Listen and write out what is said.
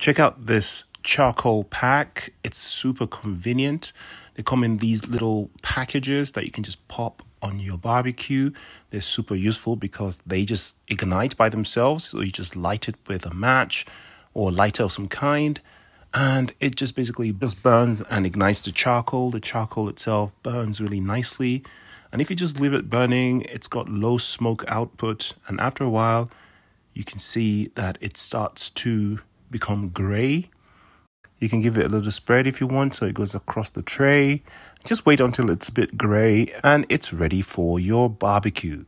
Check out this charcoal pack. It's super convenient. They come in these little packages that you can just pop on your barbecue. They're super useful because they just ignite by themselves. So you just light it with a match or lighter of some kind and it just basically just burns and ignites the charcoal. The charcoal itself burns really nicely. And if you just leave it burning, it's got low smoke output. And after a while, you can see that it starts to become gray. You can give it a little spread if you want, so it goes across the tray. Just wait until it's a bit gray and it's ready for your barbecue.